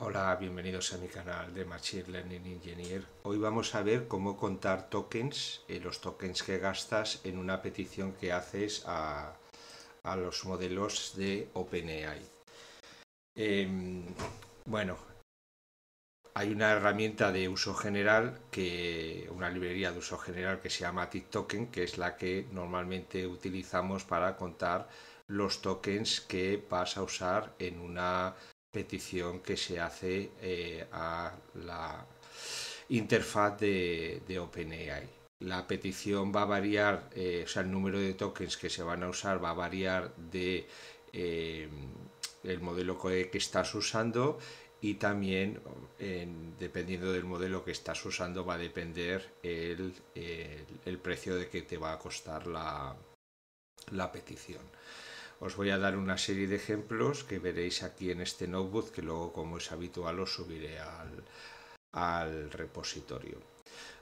Hola, bienvenidos a mi canal de Machine Learning Engineer. Hoy vamos a ver cómo contar tokens, eh, los tokens que gastas en una petición que haces a, los modelos de OpenAI. Em, bueno, hay una herramienta de uso general, que, una librería de uso general que se llama TikToken, que es la que normalmente utilizamos para contar los tokens que vas a usar en una petición que se hace eh, a la interfaz de, OpenAI. La petición va a variar, eh, o sea, el número de tokens que se van a usar va a variar de eh, el modelo que, estás usando y también dependiendo del modelo que estás usando va a depender el, precio de que te va a costar la, la petición. Os voy a dar una serie de ejemplos que veréis aquí en este notebook que luego como es habitual os subiré al, repositorio.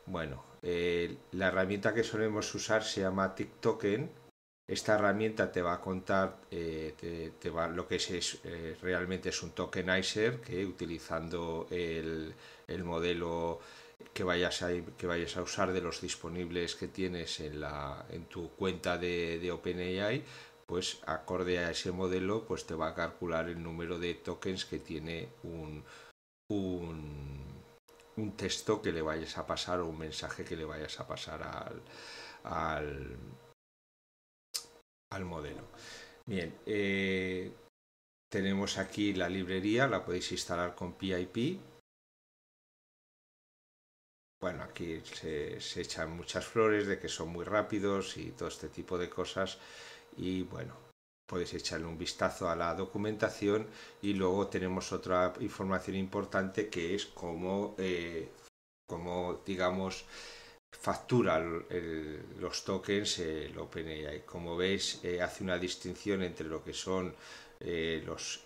Bueno, eh, la herramienta que solemos usar se llama TikToken. Esta herramienta te va a contar eh, te, va, lo que es, eh, realmente es un tokenizer que utilizando el, modelo que vayas, a, usar de los disponibles que tienes en, tu cuenta de OpenAI pues acorde a ese modelo, pues te va a calcular el número de tokens que tiene un, un, texto que le vayas a pasar o un mensaje que le vayas a pasar al, al, al modelo. Bien, eh, tenemos aquí la librería, la podéis instalar con PIP. Bueno, aquí se, se echan muchas flores de que son muy rápidos y todo este tipo de cosas y bueno, podéis echarle un vistazo a la documentación y luego tenemos otra información importante que es cómo, eh, digamos, factura los tokens el OpenAI. Como veis, eh, hace una distinción entre lo que son eh, los,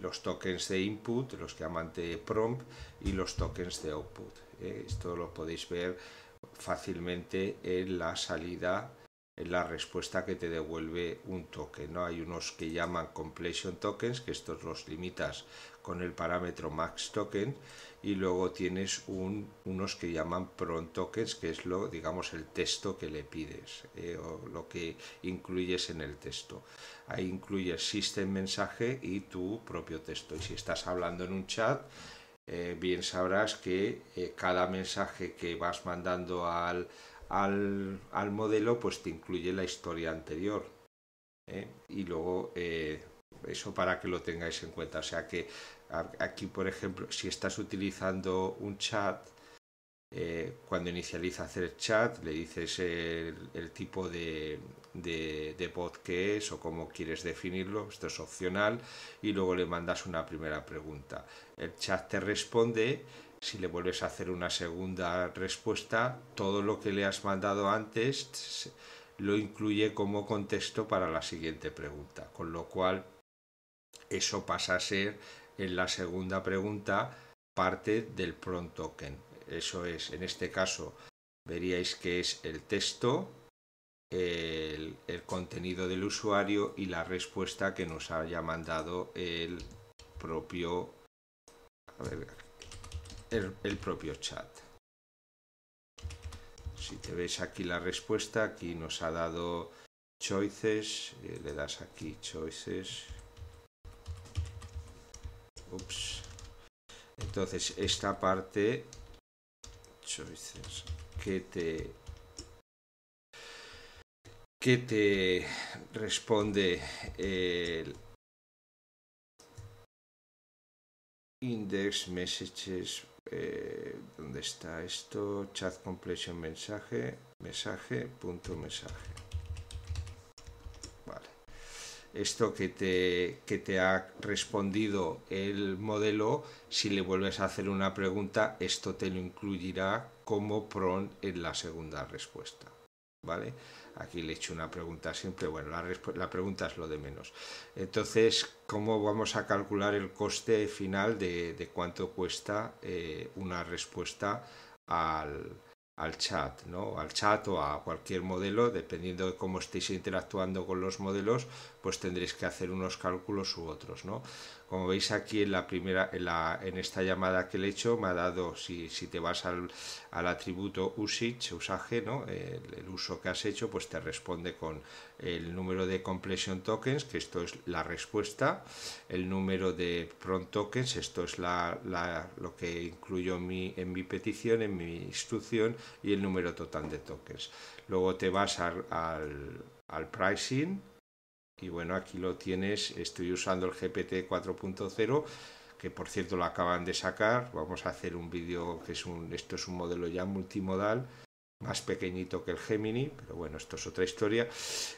los tokens de input, los que llaman de prompt, y los tokens de output. esto lo podéis ver fácilmente en la salida la respuesta que te devuelve un token. ¿no? Hay unos que llaman completion tokens, que estos los limitas con el parámetro max token, y luego tienes un, unos que llaman prompt tokens, que es lo, digamos, el texto que le pides, eh, o lo que incluyes en el texto. Ahí incluyes system mensaje y tu propio texto. Y si estás hablando en un chat, eh, bien sabrás que eh, cada mensaje que vas mandando al, al, modelo, pues te incluye la historia anterior. ¿eh? Y luego, eh, eso para que lo tengáis en cuenta. O sea que aquí, por ejemplo, si estás utilizando un chat, eh, cuando inicializa hacer chat, le dices el, tipo de, de, de, bot que es o cómo quieres definirlo, esto es opcional, y luego le mandas una primera pregunta. El chat te responde si le vuelves a hacer una segunda respuesta, todo lo que le has mandado antes lo incluye como contexto para la siguiente pregunta, con lo cual eso pasa a ser en la segunda pregunta parte del prompt token. Eso es, en este caso, veríais que es el texto, el, contenido del usuario y la respuesta que nos haya mandado el propio el, propio chat. Si te ves aquí la respuesta, aquí nos ha dado choices, eh, le das aquí choices. Ups. Entonces esta parte, choices, que te que te responde el index messages eh, ¿dónde está esto? Chat completion mensaje, mensaje, punto mensaje. Vale. Esto que te, que te ha respondido el modelo, si le vuelves a hacer una pregunta, esto te lo incluirá como pron en la segunda respuesta. ¿Vale? Aquí le he hecho una pregunta siempre, bueno, la, pregunta es lo de menos. Entonces, ¿cómo vamos a calcular el coste final de, cuánto cuesta eh, una respuesta al, chat, ¿no? Al chat o a cualquier modelo, dependiendo de cómo estéis interactuando con los modelos, pues tendréis que hacer unos cálculos u otros, ¿no? Como veis aquí en la primera, en, la, en esta llamada que le he hecho, me ha dado, si, si te vas al, al atributo usage, usaje, ¿no? el, uso que has hecho, pues te responde con el número de completion tokens, que esto es la respuesta, el número de prompt tokens, esto es la, lo que incluyo en mi, en mi petición, en mi instrucción, y el número total de tokens. Luego te vas al, al pricing, y bueno, aquí lo tienes, estoy usando el GPT 4.0 que por cierto lo acaban de sacar, vamos a hacer un vídeo que es un, esto es un modelo ya multimodal, más pequeñito que el Gemini, pero bueno, esto es otra historia.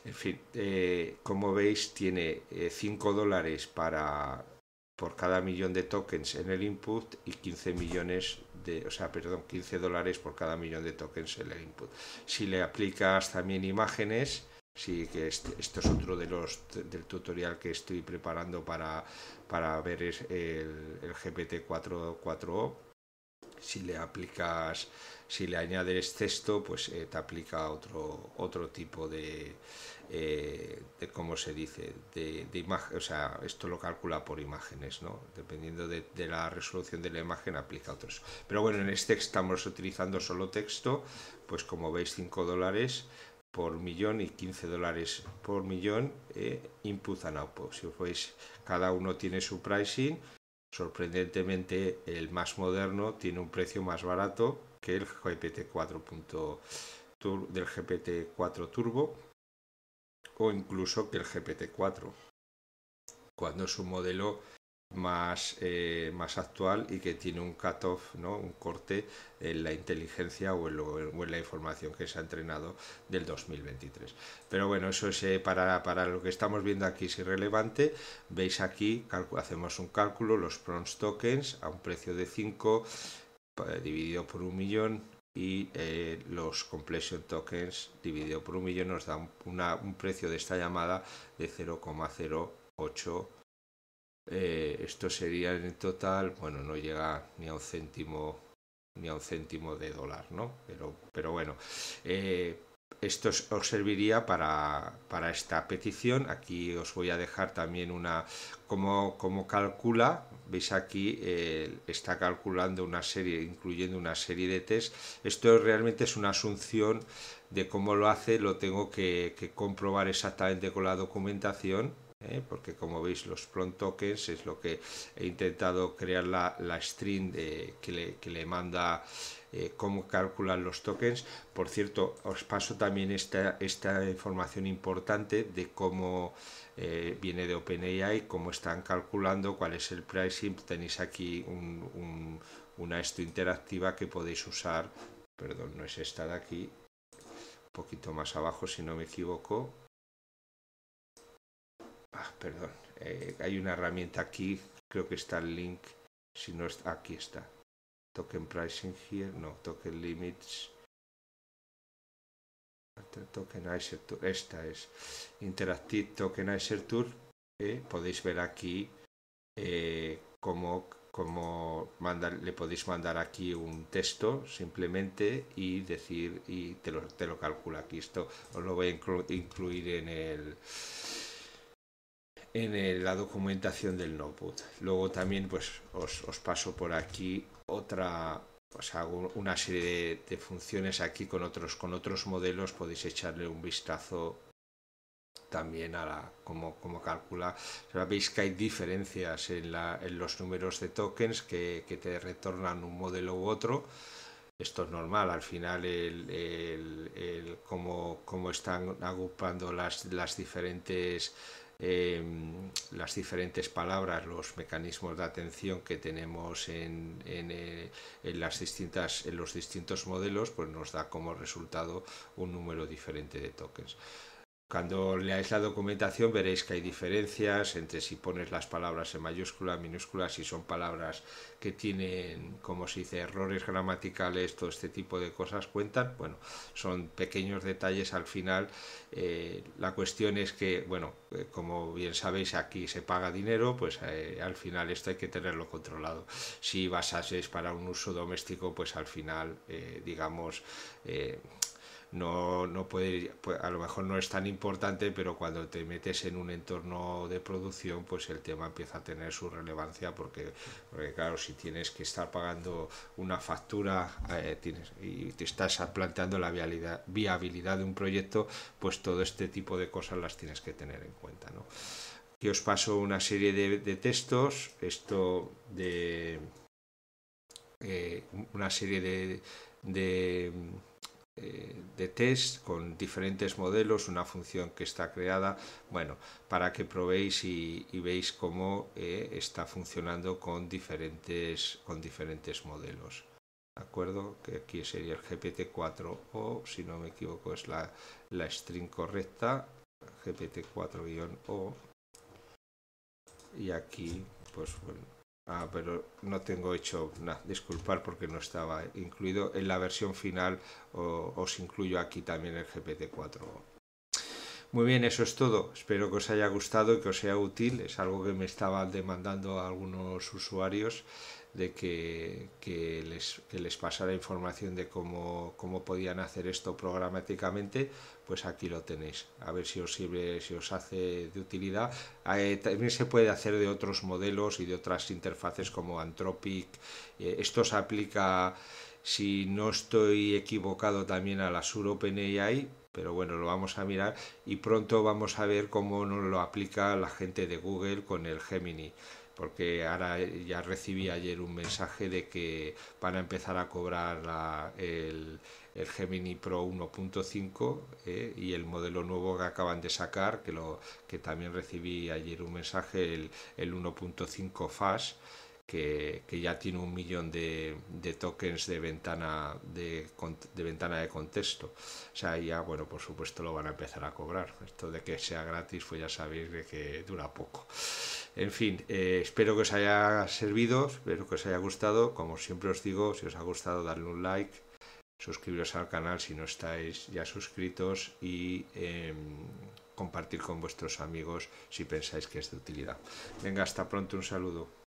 En fin, eh, como veis, tiene 5 eh, dólares para por cada millón de tokens en el input y 15 millones de, o sea, perdón, 15 dólares por cada millón de tokens en el input. Si le aplicas también imágenes, Sí, que este, esto es otro de los del tutorial que estoy preparando para, para ver el, el GPT 4.4o. Si le aplicas, si le añades texto, pues eh, te aplica otro, otro tipo de, eh, de cómo se dice, de, de imagen, o sea, esto lo calcula por imágenes, ¿no? Dependiendo de, de, la resolución de la imagen, aplica otros. Pero bueno, en este estamos utilizando solo texto, pues como veis, 5 dólares por millón y 15 dólares por millón eh, input and output. Si os veis, cada uno tiene su pricing. Sorprendentemente, el más moderno tiene un precio más barato que el GPT 4. del GPT 4 Turbo o incluso que el GPT 4 cuando es un modelo más, eh, más actual y que tiene un cutoff, ¿no? un corte en la inteligencia o en, lo, en, la información que se ha entrenado del 2023. Pero bueno, eso es eh, para, para, lo que estamos viendo aquí es irrelevante. Veis aquí, hacemos un cálculo, los PRONS tokens a un precio de 5 eh, dividido por un millón y eh, los completion tokens dividido por un millón nos da un, un precio de esta llamada de 0,08 eh, esto sería en total, bueno, no llega ni a un céntimo ni a un céntimo de dólar, ¿no? Pero, pero bueno, eh, esto os serviría para, para, esta petición. Aquí os voy a dejar también una, como, como calcula, veis aquí, eh, está calculando una serie, incluyendo una serie de test. Esto realmente es una asunción de cómo lo hace, lo tengo que, que comprobar exactamente con la documentación ¿eh? porque como veis los prompt tokens es lo que he intentado crear la, la string que, le, que, le, manda eh, cómo calculan los tokens. Por cierto, os paso también esta, esta información importante de cómo eh, viene de OpenAI, cómo están calculando, cuál es el pricing. Tenéis aquí un, un, una esto interactiva que podéis usar, perdón, no es esta de aquí, un poquito más abajo si no me equivoco, perdón, eh, hay una herramienta aquí, creo que está el link, si no está, aquí está, token pricing here, no, token limits, tokenizer tool, esta es. Interactive tokenizer tool, eh, podéis ver aquí eh, cómo, cómo mandar, le podéis mandar aquí un texto simplemente y decir, y te lo, te lo calcula. Aquí, esto os lo voy a inclu incluir en el en el, la documentación del notebook. Luego también pues os, os paso por aquí otra, pues hago una serie de, de, funciones aquí con otros, con otros modelos, podéis echarle un vistazo también a la, cómo, cómo calcula. Sabéis que hay diferencias en, la, en los números de tokens que, que, te retornan un modelo u otro. Esto es normal, al final el, el, el cómo, cómo están agrupando las, las diferentes eh, las diferentes palabras, los mecanismos de atención que tenemos en, en, eh, en, las distintas, en los distintos modelos, pues nos da como resultado un número diferente de tokens. Cuando leáis la documentación veréis que hay diferencias entre si pones las palabras en mayúsculas, minúsculas, si son palabras que tienen, como se dice, errores gramaticales, todo este tipo de cosas cuentan. Bueno, son pequeños detalles al final. Eh, la cuestión es que, bueno, eh, como bien sabéis, aquí se paga dinero, pues eh, al final esto hay que tenerlo controlado. Si basases para un uso doméstico, pues al final, digamos, no, no puede, pues, a lo mejor no es tan importante, pero cuando te metes en un entorno de producción, pues el tema empieza a tener su relevancia porque, porque claro, si tienes que estar pagando una factura eh, tienes, y te estás planteando la viabilidad, viabilidad de un proyecto, pues todo este tipo de cosas las tienes que tener en cuenta. ¿no? Aquí os paso una serie de, de textos, esto de eh, una serie de, de de test con diferentes modelos, una función que está creada, bueno, para que probéis y, veis cómo eh, está funcionando con diferentes, con diferentes modelos. ¿De acuerdo? Que aquí sería el GPT-4 o, si no me equivoco, es la, la string correcta, GPT-4-O. Y aquí, pues bueno, Ah, pero no tengo hecho nada, disculpar porque no estaba incluido. En la versión final os incluyo aquí también el GPT-4. Muy bien, eso es todo. Espero que os haya gustado y que os sea útil. Es algo que me estaban demandando algunos usuarios de que, les, pasara información de cómo, cómo podían hacer esto programáticamente, pues aquí lo tenéis. A ver si os sirve, si os hace de utilidad. Eh, también se puede hacer de otros modelos y de otras interfaces como Anthropic. Eh, esto se aplica, si no estoy equivocado, también a la Sur OpenAI, pero bueno, lo vamos a mirar y pronto vamos a ver cómo nos lo aplica la gente de Google con el Gemini porque ahora ya recibí ayer un mensaje de que van a empezar a cobrar el, el, Gemini Pro 1.5 eh, y el modelo nuevo que acaban de sacar, que, lo, que también recibí ayer un mensaje, el, el 1.5 FAS que, ya tiene un millón de, tokens de ventana de, ventana de contexto. O sea, ya, bueno, por supuesto lo van a empezar a cobrar. Esto de que sea gratis, pues ya sabéis de que dura poco. En fin, eh, espero que os haya servido, espero que os haya gustado. Como siempre os digo, si os ha gustado, darle un like, suscribiros al canal si no estáis ya suscritos y em, compartir con vuestros amigos si pensáis que es de utilidad. Venga, hasta pronto, un saludo.